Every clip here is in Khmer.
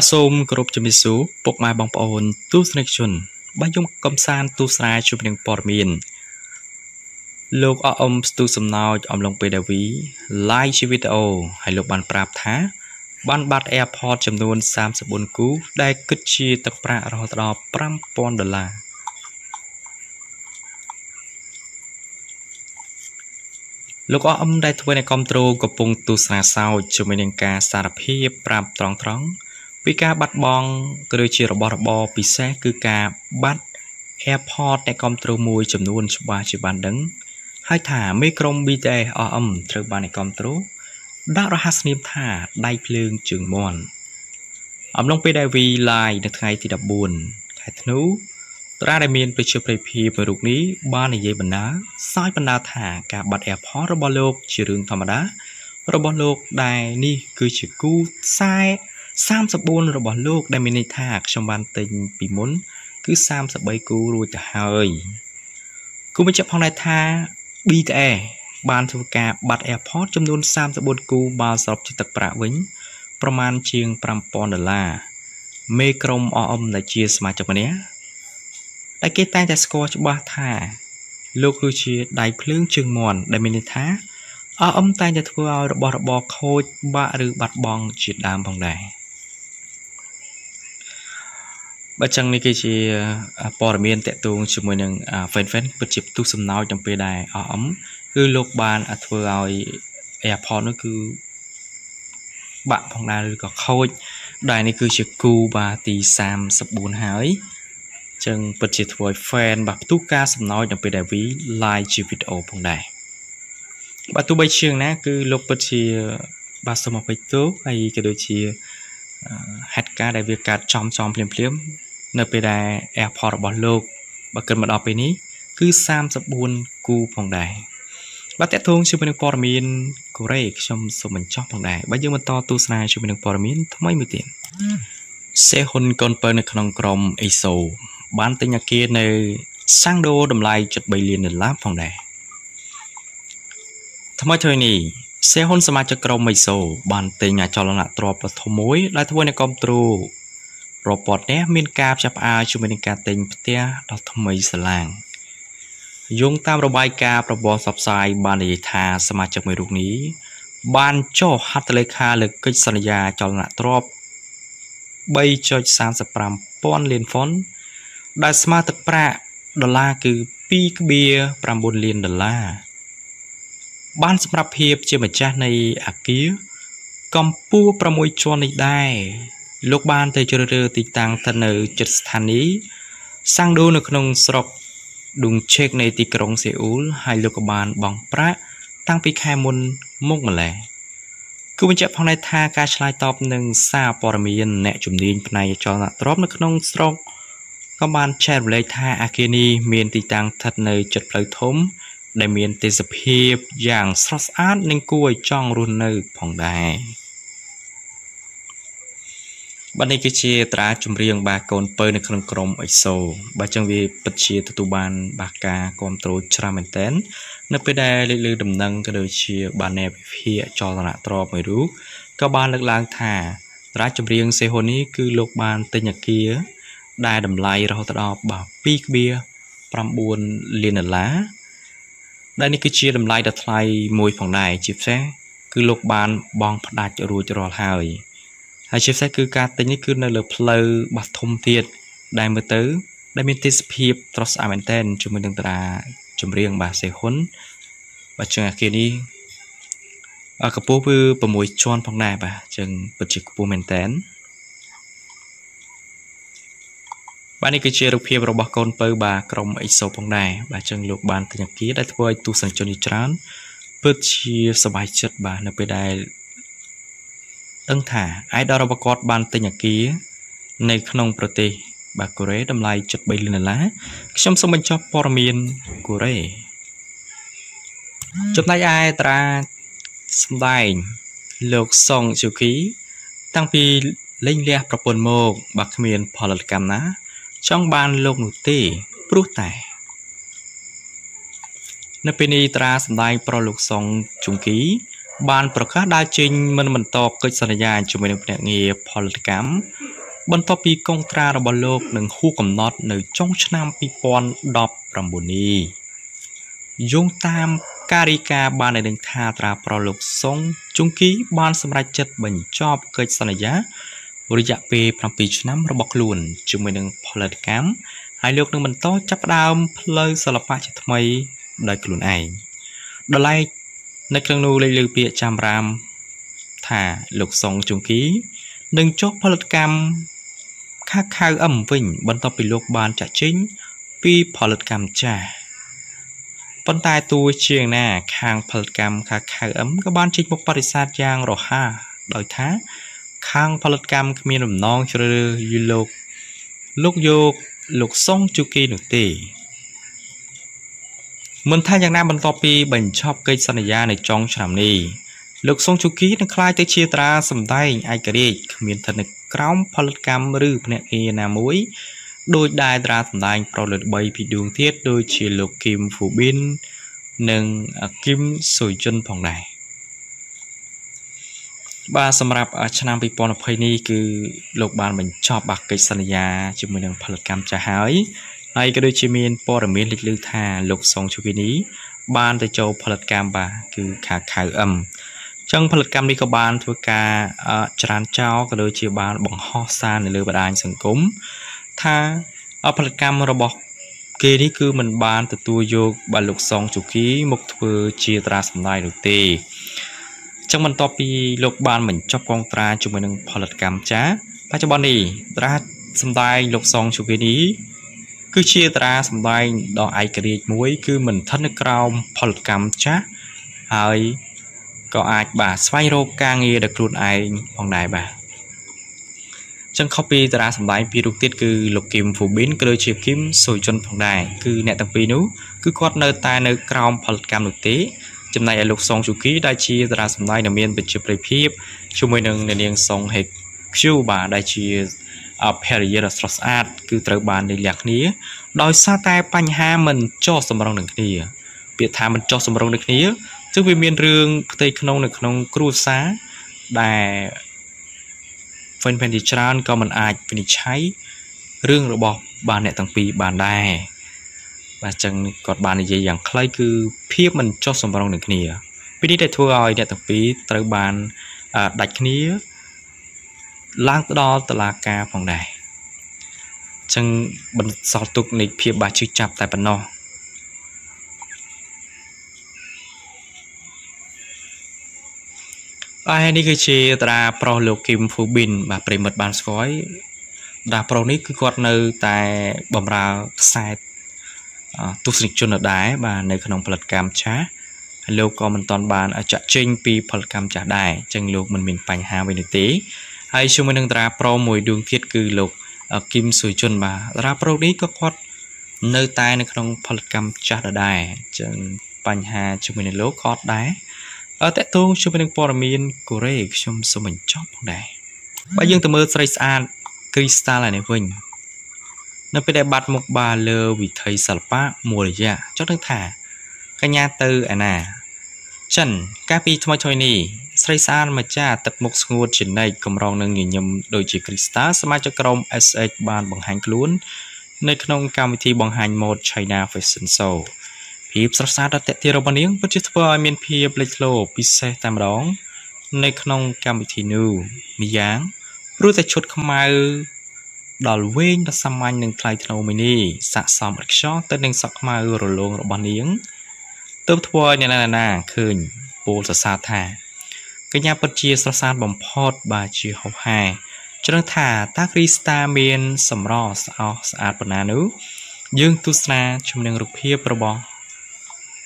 អសូមគោរពជំរាបសួរពុកម៉ែបងប្អូនទស្សនិកជនបាទខ្ញុំកំសាន្តទស្សនាជួបនឹងព័ត៌មានលោកអអ៊ំស្ទូសំណោចអំឡុងពេលដាវី live ជាវីដេអូហើយលោកបានប្រាប់ថា បានបាត់ Airport ចំនួន34គូ ដែលគិតជាទឹកប្រាក់រហូតដល់5000ដុល្លារលោកអអ៊ំដែលធ្វើនៅគ្រប់ត្រូលកំពុងទស្សនាសោចជាមួយនឹងការសារភាពប្រាប់ត្រង់ត្រង់ ពីការបាត់បង់ឬជារបស់របរពិសេសគឺការបាត់ Airport អ្នកគ្រប់គ្រងមួយចំនួនច្បាស់ជាបានដឹងហើយថាមេក្រុម BTS RM ត្រូវបានអ្នកគ្រប់គ្រងដាក់រហស្សនាមថាដៃភ្លើងជើងមន់អំឡុងពេលដែល V Live នៅថ្ងៃទី14ខែធ្នូតារាដែលមានប្រជាប្រិយភាពមួយរូបនេះបាននិយាយបណ្ដាសើចបណ្ដាថាការបាត់ Airport របស់លោកជារឿងធម្មតារបស់លោកដែលនេះគឺជាគូខ្សែ 34របស់លោកដែលមានន័យថាខ្ញុំបានទិញពីមុន គឺ33គូរួចទៅហើយគូបញ្ជាក់ផងដែរថា BTA បានធ្វើការបាត់ Airport ចំនួន34គូបើសរុបជាទឹកប្រាក់វិញ ប្រមាណជាង5000ដុល្លារមេក្រុមអអមដែលជាសមាជិកម្នាក់ដែលគេតែងតែស្គាល់ច្បាស់ថា លោកគឺជាដៃភ្លើងជើងមន់ដែលមានន័យថាអអមតែងតែធ្វើឲ្យរបស់របរខូចបាក់ឬបាត់បង់ជាដើមផងដែរ បើចឹងនេះគឺជាព័ត៌មានតកតងជាមួយនឹង Fan Fan ពិតជាទុះសំណោចទាំងពេលដែរអអមគឺលោកបានធ្វើឲ្យ Airport នោះគឺបាក់ផងដែរឬក៏ខូច ដែលនេះគឺជាគូបាទី34ហើយចឹងពិតជាធ្វើឲ្យ fan បាទផ្ទុះការសំណោចនៅពេលដែល V live ជាវីដេអូផងដែរបាទទោះបីជាងណាគឺលោកពិតជាបាទសូមអភ័យទោសហើយក៏ដូចជាហេតុការណ៍ដែលវាកើតចំចំភ្លាមភ្លាម នៅពេលដែល airport របស់លោកបើគិតមកដល់ពេលនេះគឺ34គូផងដែរបាទតកតងជាមួយនឹងព័ត៌មានកូរ៉េខ្ញុំសូមបញ្ចុះផងដែរបាទយើងបន្តទស្សនាជាមួយនឹងព័ត៌មានថ្មីមួយទៀតសេហ៊ុនកូនពៅនៅក្នុងក្រុមអេសូបានទិញអគារនៅសាំងដូតម្លៃ7លានដុល្លារផងដែរថ្មីថ្មីនេះសេហ៊ុនសមាជិកក្រុមមីសូបានទិញអចលនទ្រព្យដ៏ធំមួយដែលធ្វើនៅកំទ្រូ របបនេះមានការផ្ចាស់ផ្អើលជាមួយនឹងការទិញផ្ទះដ៏ថ្មីស្លាងយោងតាមរបាយការណ៍ប្រព័ន្ធផ្សព្វផ្សាយបាននិយាយថាសមាជិកមួយរូបនេះបានចុះហត្ថលេខាលើកិច្ចសន្យាចលនទ្រព្យ3.35ពាន់លានហ្វុនដែលស្មើទឹកប្រាក់ដុល្លារគឺ2.9លានដុល្លារបានសម្រាប់ភាពជាម្ចាស់នៃអាគារកម្ពស់6ជាន់នេះដែរ លោកបានទៅជ្រើសរើសទីតាំងស្ថិតនៅជិតស្ថានីយ៍សាំងដូនៅក្នុងស្រុកឌុងឆេកនៃទីក្រុងសេអ៊ូលហើយលោកក៏បានបង់ប្រាក់តាំងពីខែមុនមកម្ល៉េះគឺបញ្ជាក់ផងដែរថាការឆ្លើយតបនឹងសារព័ត៌មានអ្នកជំនាញផ្នែកចលនាទ្រព្យនៅក្នុងស្រុកក៏បានចែករំលែកថាអាគារនេះមានទីតាំងស្ថិតនៅជិតផ្លូវធំ ដែលមានទេសភាពយ៉ាងស្រស់ស្អាតនិងគួរឲ្យចង់រស់នៅផងដែរ បាទនេះគឺជាត្រាចម្រៀងបាកូនពៅនៅក្នុងក្រុមអេសូបាទចឹងវាពិតជាទទួលបាន បាការគ្រប់គ្រងច្រើនមែនតើនៅពេលដែលលេខលើដំណឹងក៏ដូចជាបានអ្នកវិភាគចលនាទ្របមួយរូបក៏បានលើកឡើងថាត្រាចម្រៀងសេហ៊ុននេះគឺលោកបានទិញអាគារដែលតម្លៃរហូតដល់បាទ2.9លានដុល្លារដែលនេះគឺជាតម្លៃដ៏ថ្លៃមួយផងដែរជាពិសេសគឺលោកបានបង់ផ្ដាច់រួចរាល់ហើយ ហើយជាពិសេសគឺការទិញនេះគឺនៅលើផ្លូវបាសធំទៀតដែលមើលទៅ ដែលមានទេសភាពត្រស់ស្អាតមែនទែនជាមួយនឹងតារាចម្រៀងបាសេហ៊ុនបាទជាងអាគារនេះកម្ពស់គឺ6ជាន់ផងដែរបាទចឹងពិតជាខ្ពស់មែនតើបាទនេះគឺជារូបភាពរបស់កូនពៅបាទក្រុមអេសូផងដែរបាទចឹងលោកបានទិញអាគារដែលធ្វើឲ្យទស្សនិកជនច្រើនពិតជាសប្បាយចិត្តបាទនៅពេលដែល ដឹងថាអាយដលរបស់គាត់បានទិញអាគារនៅក្នុងប្រទេសបាទកូរ៉េតម្លៃ73លានដុល្លារខ្ញុំសូមបញ្ចប់ព័ត៌មានកូរ៉េចំណែកឯតារាសម្ដែងលោកសុងជូគី តាំងពីលេងលះប្រពន្ធមកបើគ្មាន ផលិតកម្មណា ចង់បានលោកនោះទេព្រោះតែ នៅពេលនេះតារាសម្ដែង ប្រុសលោកសុងជុងគី បានប្រកាសដើរចេញមិនបន្តកិច្ចសន្យាជាមួយនឹងភ្នាក់ងារផលិតកម្មបន្ទាប់ពីកុងត្រារបស់លោកនឹងហួសកំណត់នៅចុងឆ្នាំ2019នេះយោងតាមការរីកាបានឲ្យដឹងថាត្រាប្រលោកសុងជុងគីបានសម្រេចចិត្តបញ្ចប់កិច្ចសន្យារយៈពេល7ឆ្នាំរបស់ខ្លួនជាមួយនឹងផលិតកម្មហើយលោកនឹងបន្តចាប់ផ្ដើមផ្លូវសិល្បៈជាថ្មីដោយខ្លួនឯងដល់ឡែក នៅក្នុងនោះលេខលើពាក្យចាំរាម ថាលោកសុងជុងគីនឹងចុះផលិតកម្មខាខៅអឹមវិញ បន្ទាប់ពីលោកបានចាក់ចេញពីផលិតកម្មចាស់ប៉ុន្តែទោះជាយ៉ាងណា ខាងផលិតកម្មខាខៅអឹមក៏បានចេញមុខបដិសេធយ៉ាងរហ័សដោយថា ខាងផលិតកម្មគ្មានដំណងជ្រើសរើសយីលោកលោកយកលោកសុងជូគីនោះទេ មិនថាយ៉ាងណាបន្ទាប់ពីបញ្ចប់កិច្ចសន្យានៅចុងឆ្នាំនេះលោកសុងជូគីនឹងក្លាយទៅជាតារាសម្ដែងឯករាជ្យគ្មានឋានៈក្រោមផលិតកម្មឬភ្នាក់ងារណាមួយដោយដែលតារាសម្ដែងប្រុសល្បីពីដួងទៀតដូចជាលោកគីមហ្វូប៊ីននិងគីមស៊ុយជុនផងដែរបាទសម្រាប់ឆ្នាំ2020នេះគឺលោកបានបញ្ចប់បាកិច្ចសន្យាជាមួយនឹងផលិតកម្មចាស់ហើយ ហើយក៏ដូចជាមានព័ត៌មានលេចលឺថាលោកសុងជូវីនីបានទៅចូលផលិតកម្មបាទគឺខាខៅអឹមចឹងផលិតកម្មនេះក៏បានធ្វើការច្រានចោលក៏ដូចជាបានបង្ហោះសារនៅលើបណ្ដាញសង្គមថាផលិតកម្មរបស់គេនេះគឺមិនបានទទួលយកបាទលោកសុងជូគីមកធ្វើជាតារាសម្ដែងនោះទេចឹងបន្ទាប់ពីលោកបានបញ្ចប់កងត្រាជាមួយនឹងផលិតកម្មចាបច្ចុប្បន្ននេះតារាសម្ដែងលោកសុងជូគីនេះ គឺជាតារាសម្ដែងដ៏ឯករាជ្យមួយ គឺមិនស្ថិតនៅក្រោមផលិតកម្មចាស់ហើយក៏អាចបាទស្វែងរកការងារដោយខ្លួនឯងផងដែរបាទចឹងខុសពីតារាសម្ដែងពីររូបទៀតគឺលោកគឹមហ្វូប៊ីនក៏ដូចជាគឹមស៊ុយជុនផងដែរគឺអ្នកទាំងពីរនោះគឺគាត់នៅតែនៅក្រោមផលិតកម្មនោះទេចំណែកឯលោកសុងជូគីដែលជាតារាសម្ដែងដែលមានប្រជាប្រិយភាពជាមួយនឹងអ្នកនាងសុងហេកខ្ជូបាទដែលជា ភរិយាដ៏ស្រស់ស្អាតគឺត្រូវបានលេខលះគ្នា ដោយសារតែបញ្ហាមិនចោះសម្រុងនឹងគ្នាពាក្យថាមិនចោះសម្រុងនឹងគ្នាគឺវាមានរឿងផ្ទៃក្នុងនៅក្នុងគ្រួសារដែលវិញវិញជាច្រើនក៏មិនអាចវិនិច្ឆ័យរឿងរបស់បានអ្នកទាំងពីរបានដែរបាទអញ្ចឹងគាត់បាននិយាយយ៉ាងខ្លីគឺភាពមិនចុះសម្រុងនឹងគ្នាពីនេះដែលធ្វើឲ្យអ្នកទាំងពីរត្រូវបានដាច់គ្នា ឡើងទៅដល់តុលាការផងដែរអញ្ចឹងបន្សល់ទុកនៃភាពបាក់ឈឺចាប់តែប៉ុណ្ណោះហើយនេះគឺជាតារាប្រុសលោកគឹមហ្វូប៊ីនបាទប្រិមិត្តបានស្គាល់តារាប្រុសនេះគឺគាត់នៅតែបំរើខ្សែទស្សនិកជនដដែលបាទនៅក្នុងផលិតកម្មឆាហើយលោកក៏មិនទាន់បានចាក់ចេញពីផលិតកម្មចាស់ដែរអញ្ចឹងលោកមិនមានបញ្ហាអ្វីនោះទេ ហើយជាមួយនឹងតារាប្រុសមួយដួងទៀតគឺលោកគឹមស៊ុយជុនបាទតារាប្រុសនេះក៏គាត់នៅតែនៅក្នុងផលិតកម្មចាស់ដដែលអញ្ចឹងបញ្ហាជាមួយនឹងលោកក៏ដែរតកតងជាមួយនឹងព័ត៌មានកូរ៉េខ្ញុំសូមបញ្ចប់ផងដែរបើយើងទៅមើលស្រីស្អាតគ្រីស្តាល់នេះវិញនៅពេលដែលបាត់មុខបាលើវិថីសិល្បៈមួយរយៈចង់ដឹងថាកញ្ញាទៅឯណា ចិនកាលពីថ្មីថ្មីនេះ ស្រីស្អាតម្ចាស់ទឹកមុខស្ងួតជានិច្ចកម្រងនឹងញញឹមដូចជាគ្រីស្តាសមាជិកក្រុម SH បានបង្ហាញខ្លួន នៅក្នុងកម្មវិធីបង្ហាញម៉ូដ China Fashion Show ភាពស្រស់ស្អាតដ៏ទាក់ទាញរបស់នាងពិតជាធ្វើឲ្យមានភាពលេចធ្លោពិសេសតែម្ដង នៅក្នុងកម្មវិធីនោះម្យ៉ាងព្រោះតែឈុតខ្មៅដល់វែងដ៏សាមញ្ញនិងថ្លៃថ្នូរមួយនេះស័កសមឥតខ្យល់ទៅនឹងសក់ខ្មៅរលោងរបស់នាងទើបធ្វើឲ្យអ្នកណាណាឃើញពោលសរសើរថា កញ្ញាពិតជាស្រស់ស្អាតបំផុតបាទជាហុបហែជ្រឹងថាតាគ្រីស្តាមាន សម្រស់ស្អោះស្អាតប៉ុណ្ណានោះយើងទស្សនាជំនឿរូបភាពរបស់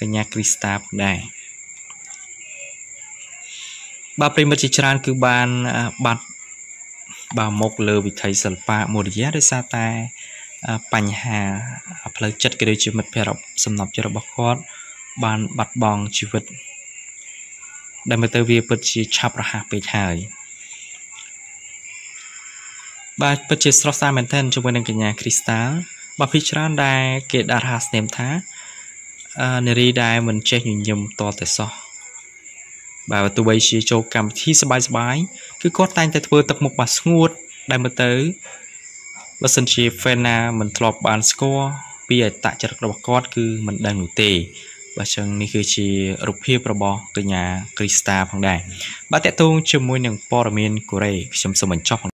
កញ្ញាគ្រីស្តាផងដែរបាទប្រិមិត្តជាច្រើន គឺបានបាត់បាទមកលើវិថីសិល្បៈមួយរយៈដោយសារតែបញ្ហាផ្លូវចិត្តក៏ដូចជាមិត្តភ័ក្តិសំណប់ចិត្តរបស់គាត់បានបាត់បង់ជីវិត ដែលមើលទៅវាពិតជាឆាប់រហ័សពេកហើយបាទពិតជាស្រស់ស្អាតមែនទែនជាមួយនឹងកញ្ញាគ្រីស្តាល់បាទភិច្រើនដែលគេដាក់ហាស្នេមថានារីដែលមិនចេះញញឹមតតែសោះបាទបើទោះបីជាចូលកម្មវិធីសបាយៗគឺគាត់តែងតែធ្វើទឹកមុខបាទស្ងួតដែលមើលទៅបើសិនជា fan ណាមិនធ្លាប់បានស្គាល់ពីអត្តចរិតរបស់គាត់គឺមិនដឹងនោះទេ បាទចឹងនេះគឺជារូបភាពរបស់កញ្ញាគ្រីស្តាផងដែរបាទតកតងជាមួយនឹងព័ត៌មាន កូរ៉េខ្ញុំសូមបញ្ចប់